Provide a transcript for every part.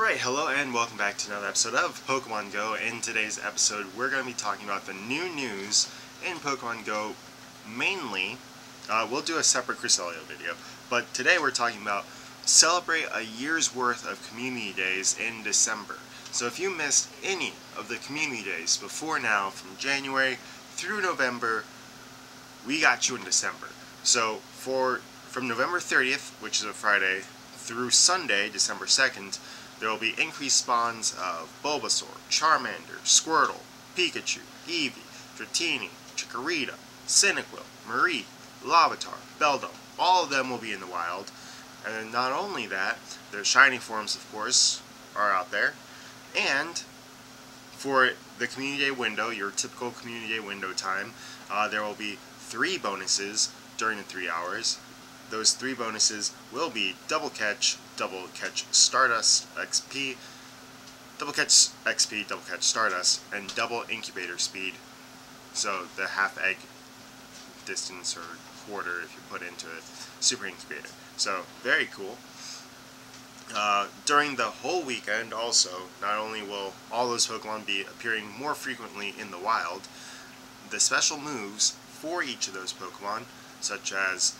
Alright, hello and welcome back to another episode of Pokemon Go. In today's episode, we're going to be talking about the new news in Pokemon Go. Mainly, uh, we'll do a separate Cresselia video, but today we're talking about celebrate a year's worth of community days in December. So if you missed any of the community days before now, from January through November, we got you in December. So for from November 30th, which is a Friday, through Sunday, December 2nd, there will be increased spawns of Bulbasaur, Charmander, Squirtle, Pikachu, Eevee, Dratini, Chikorita, Cyndaquil, Mareep, Larvitar, Beldum. All of them will be in the wild. And not only that, their shiny forms, of course, are out there. And for the Community Day window, your typical Community Day window time, uh, there will be three bonuses during the three hours. Those three bonuses will be Double Catch, Double Catch Stardust XP, Double Catch XP, Double Catch Stardust, and Double Incubator Speed. So the half egg distance or quarter if you put into it, Super Incubator. So very cool. Uh, during the whole weekend also, not only will all those Pokemon be appearing more frequently in the wild, the special moves for each of those Pokemon, such as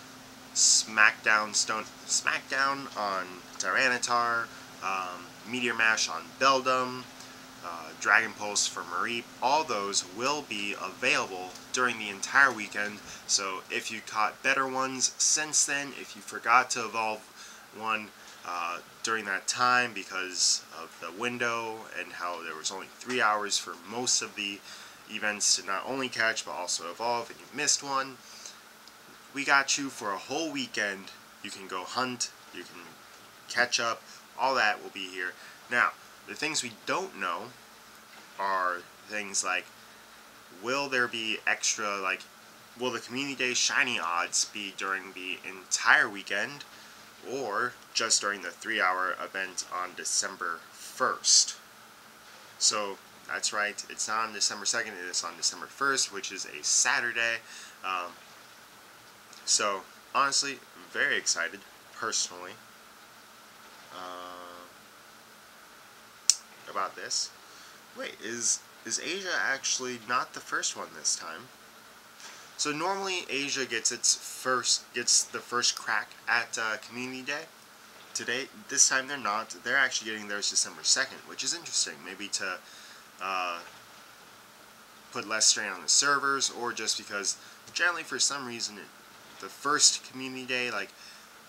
Smackdown Stone Smackdown on Tyranitar, um, Meteor Mash on Beldum, uh, Dragon Pulse for Mareep, all those will be available during the entire weekend. So if you caught better ones since then, if you forgot to evolve one uh, during that time because of the window and how there was only three hours for most of the events to not only catch but also evolve and you missed one, we got you for a whole weekend. You can go hunt, you can catch up, all that will be here. Now, the things we don't know are things like will there be extra, like, will the Community Day shiny odds be during the entire weekend or just during the three hour event on December 1st? So, that's right, it's not on December 2nd, it is on December 1st, which is a Saturday. Um, so, honestly, very excited, personally, uh, about this. Wait, is is Asia actually not the first one this time? So normally Asia gets its first gets the first crack at uh, Community Day. Today, this time they're not. They're actually getting theirs December second, which is interesting. Maybe to uh, put less strain on the servers, or just because generally for some reason it, the first Community Day, like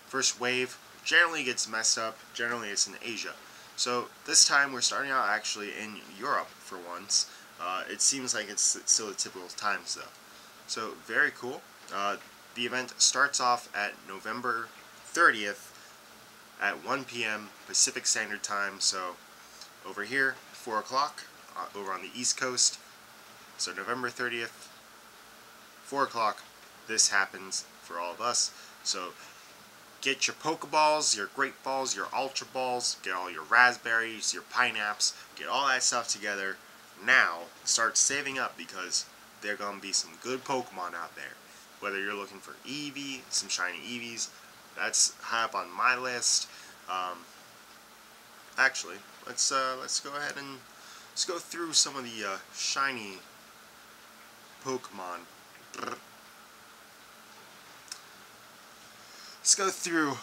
first wave, generally gets messed up. Generally, it's in Asia. So this time we're starting out actually in Europe for once. Uh, it seems like it's still the typical times though. So very cool. Uh, the event starts off at November 30th at 1 p.m. Pacific Standard Time. So over here, 4 o'clock, uh, over on the East Coast. So November 30th, 4 o'clock, this happens for all of us. So get your Pokeballs, your Great Balls, your Ultra Balls, get all your raspberries, your pineapples, get all that stuff together now. Start saving up because there going to be some good Pokemon out there. Whether you're looking for Eevee, some shiny Eevees, that's high up on my list. Um, actually, let's uh, let's go ahead and let's go through some of the uh, shiny Pokemon. Let's go through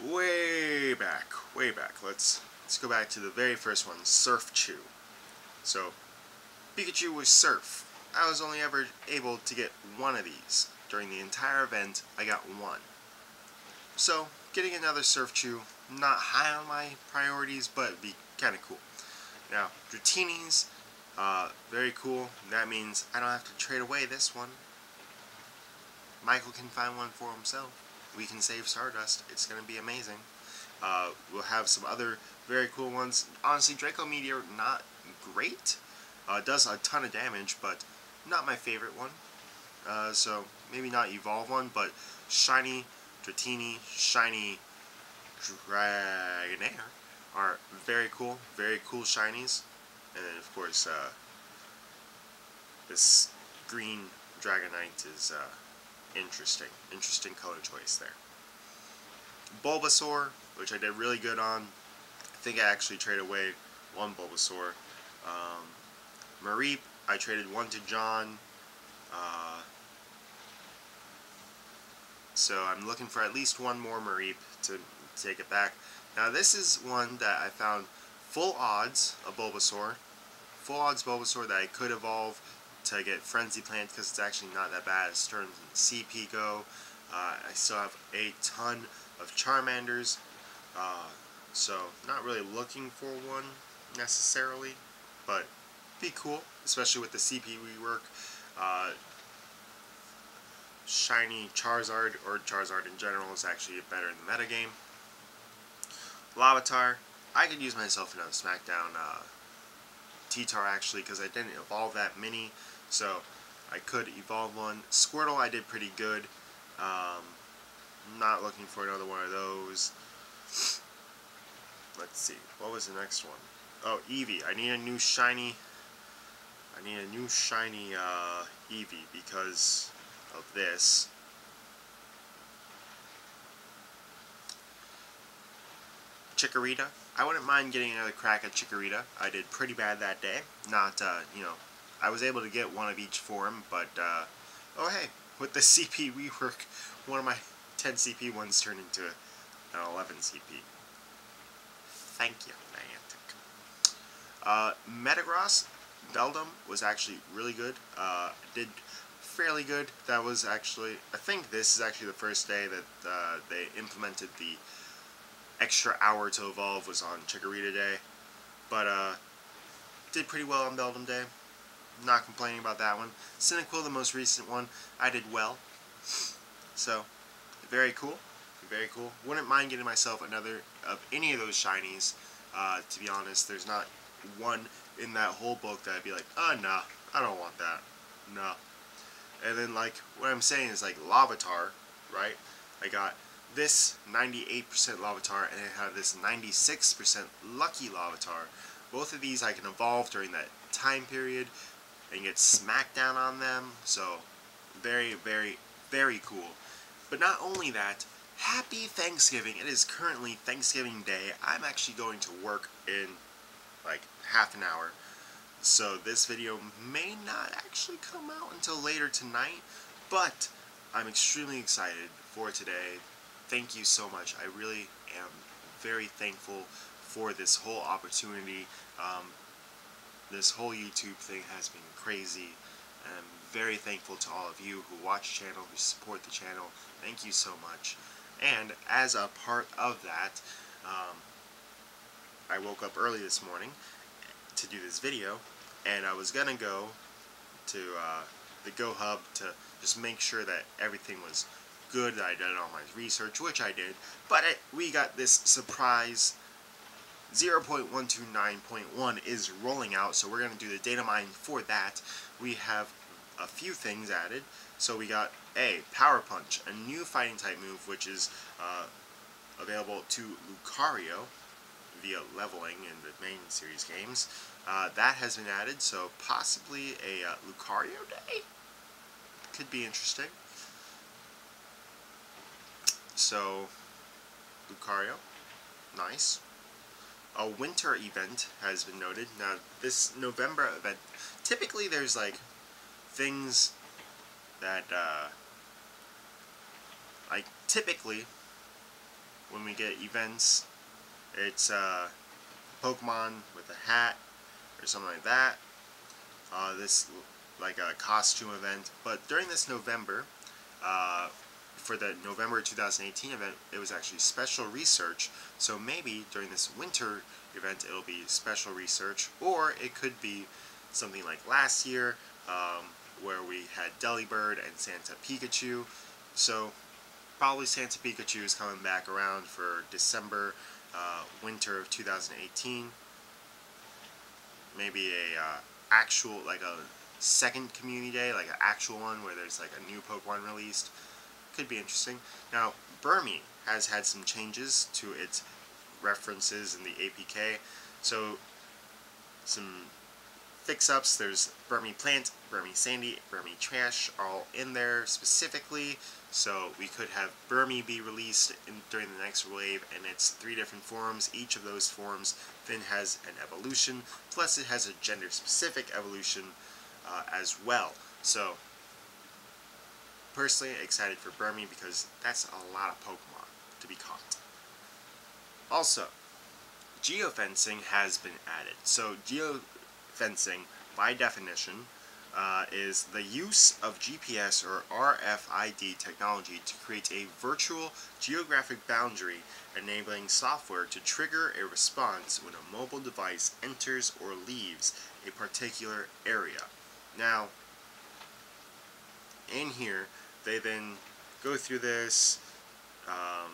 way back, way back. Let's let's go back to the very first one, Surf Chew. So, Pikachu was Surf. I was only ever able to get one of these. During the entire event, I got one. So, getting another Surf Chew, not high on my priorities, but be kind of cool. Now, Dratini's, uh, very cool. That means I don't have to trade away this one. Michael can find one for himself we can save Stardust. It's going to be amazing. Uh, we'll have some other very cool ones. Honestly, Draco Meteor, not great. Uh, does a ton of damage, but not my favorite one. Uh, so, maybe not Evolve one, but Shiny Dratini, Shiny Dragonair are very cool. Very cool shinies. And then, of course, uh, this green Dragonite is uh, interesting. Interesting color choice there. Bulbasaur, which I did really good on. I think I actually traded away one Bulbasaur. Um, Mareep, I traded one to John. Uh, so I'm looking for at least one more Mareep to take it back. Now this is one that I found full odds of Bulbasaur. Full odds Bulbasaur that I could evolve to get Frenzy Plant because it's actually not that bad as terms in CP go. Uh, I still have a ton of Charmanders. Uh, so not really looking for one necessarily, but be cool, especially with the CP rework. Uh, shiny Charizard, or Charizard in general, is actually better in the metagame. Larvitar, I could use myself another SmackDown uh, T-Tar actually, because I didn't evolve that many, so I could evolve one. Squirtle, I did pretty good. Um, not looking for another one of those. Let's see, what was the next one? Oh, Eevee. I need a new shiny. I need a new shiny uh, Eevee because of this. Chikorita. I wouldn't mind getting another crack at Chikorita. I did pretty bad that day. Not, uh, you know, I was able to get one of each form, but, uh, oh hey, with the CP rework, one of my 10 CP ones turned into an 11 CP. Thank you, Niantic. Uh, Metagross, Beldum was actually really good. Uh, did fairly good. That was actually, I think this is actually the first day that uh, they implemented the extra hour to evolve was on Chikorita Day. But, uh, did pretty well on Beldum Day. Not complaining about that one. Cyndaquil, the most recent one, I did well. So, very cool. Very cool. Wouldn't mind getting myself another of any of those shinies. Uh, to be honest, there's not one in that whole book that I'd be like, oh, nah, I don't want that. No. And then, like, what I'm saying is, like, Larvitar, right? I got this 98% Larvitar, and I have this 96% Lucky Larvitar. Both of these I can evolve during that time period and get smackdown on them. So, very, very, very cool. But not only that, happy Thanksgiving. It is currently Thanksgiving Day. I'm actually going to work in like half an hour. So this video may not actually come out until later tonight, but I'm extremely excited for today. Thank you so much. I really am very thankful for this whole opportunity. Um, this whole YouTube thing has been crazy. I'm very thankful to all of you who watch the channel, who support the channel. Thank you so much. And as a part of that, um, I woke up early this morning to do this video, and I was gonna go to uh, the Go Hub to just make sure that everything was good, that I did all my research, which I did, but it, we got this surprise 0.129.1 is rolling out, so we're going to do the data mine for that. We have a few things added. So we got A, Power Punch, a new fighting type move which is uh, available to Lucario via leveling in the main series games. Uh, that has been added, so possibly a uh, Lucario Day could be interesting. So, Lucario, nice. A winter event has been noted. Now, this November event, typically there's like things that, uh, like, typically, when we get events, it's, uh, Pokemon with a hat, or something like that. Uh, this, like a costume event. But during this November, uh, for the November 2018 event, it was actually special research. So maybe during this winter event, it'll be special research, or it could be something like last year, um, where we had Delibird and Santa Pikachu. So probably Santa Pikachu is coming back around for December, uh, winter of 2018. Maybe a uh, actual, like a second community day, like an actual one where there's like a new Pokemon released. Could be interesting. Now, Burmy has had some changes to its references in the APK. So, some fix-ups. There's Burmy Plant, Burmy Sandy, Burmy Trash all in there specifically. So we could have Burmy be released in, during the next wave, and it's three different forms. Each of those forms then has an evolution, plus it has a gender-specific evolution uh, as well. So personally excited for Burmy because that's a lot of Pokemon to be caught. Also, geofencing has been added. So geofencing, by definition, uh, is the use of GPS or RFID technology to create a virtual geographic boundary enabling software to trigger a response when a mobile device enters or leaves a particular area. Now, in here, they then go through this, um,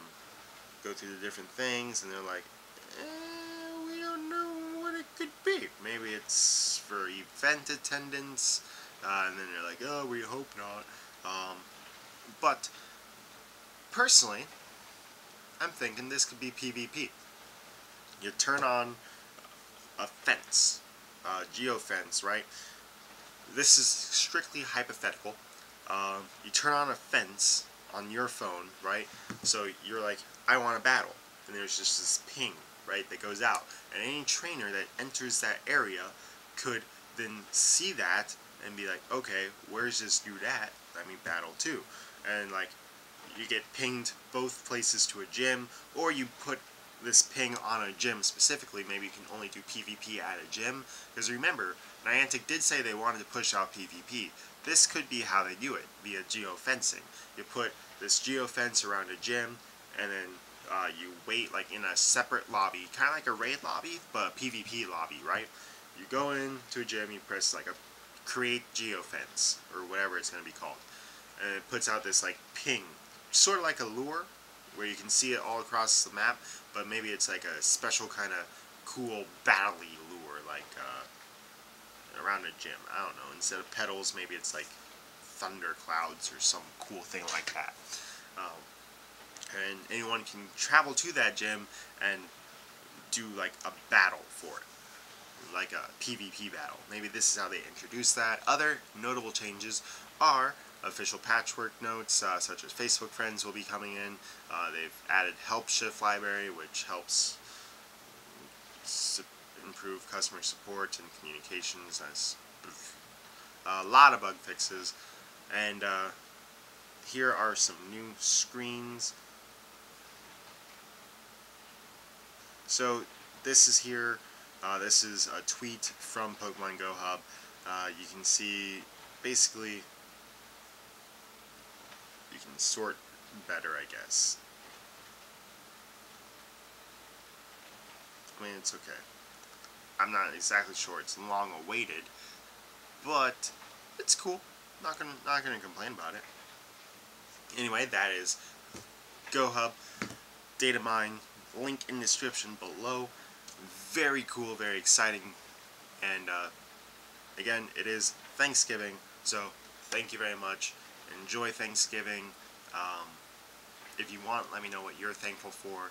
go through the different things, and they're like, eh, we don't know what it could be. Maybe it's for event attendance, uh, and then they're like, oh, we hope not. Um, but, personally, I'm thinking this could be PvP. You turn on a fence, a geofence, right? This is strictly hypothetical. Um, you turn on a fence on your phone, right? So you're like, I want a battle. And there's just this ping, right, that goes out. And any trainer that enters that area could then see that and be like, okay, where's this dude at? Let me battle too. And like, you get pinged both places to a gym, or you put this ping on a gym specifically. Maybe you can only do PvP at a gym. Because remember, Niantic did say they wanted to push out PvP. This could be how they do it, via geofencing. You put this geofence around a gym, and then uh, you wait like in a separate lobby, kind of like a raid lobby, but a PvP lobby, right? You go into a gym, you press like a create geofence, or whatever it's going to be called, and it puts out this like ping, sort of like a lure, where you can see it all across the map, but maybe it's like a special kind of cool battle lure, like uh, around a gym. I don't know. Instead of petals, maybe it's like thunder clouds or some cool thing like that. Um, and anyone can travel to that gym and do like a battle for it, like a PvP battle. Maybe this is how they introduce that. Other notable changes are official patchwork notes, uh, such as Facebook friends will be coming in. Uh, they've added Helpshift library, which helps improve customer support and communications. That's a lot of bug fixes. And uh, here are some new screens. So this is here. Uh, this is a tweet from Pokemon Go Hub. Uh, you can see basically you can sort better, I guess. I mean, it's okay. I'm not exactly sure it's long awaited, but it's cool. Not gonna not gonna complain about it. Anyway, that is GoHub data mine. Link in description below. Very cool, very exciting, and uh, again, it is Thanksgiving, so thank you very much enjoy Thanksgiving. Um, if you want, let me know what you're thankful for.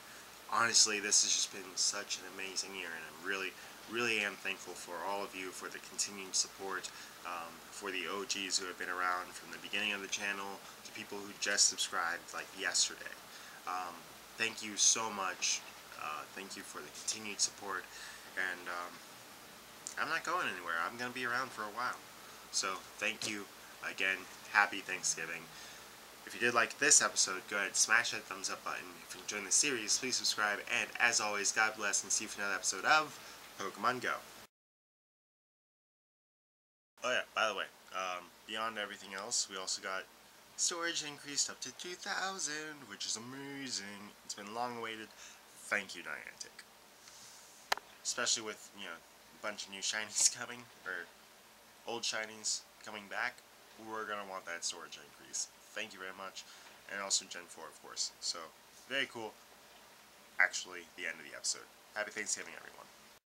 Honestly, this has just been such an amazing year, and I'm really, really am thankful for all of you for the continued support, um, for the OGs who have been around from the beginning of the channel, to people who just subscribed like yesterday. Um, thank you so much. Uh, thank you for the continued support, and um, I'm not going anywhere. I'm going to be around for a while. So thank you again happy Thanksgiving. If you did like this episode, go ahead and smash that thumbs up button. If you enjoyed the series, please subscribe. And as always, God bless and see you for another episode of Pokemon Go. Oh yeah, by the way, um, beyond everything else, we also got storage increased up to 2,000, which is amazing. It's been long awaited. Thank you, Niantic. Especially with, you know, a bunch of new shinies coming, or old shinies coming back we're going to want that storage increase. Thank you very much. And also Gen 4, of course. So, very cool. Actually, the end of the episode. Happy Thanksgiving, everyone.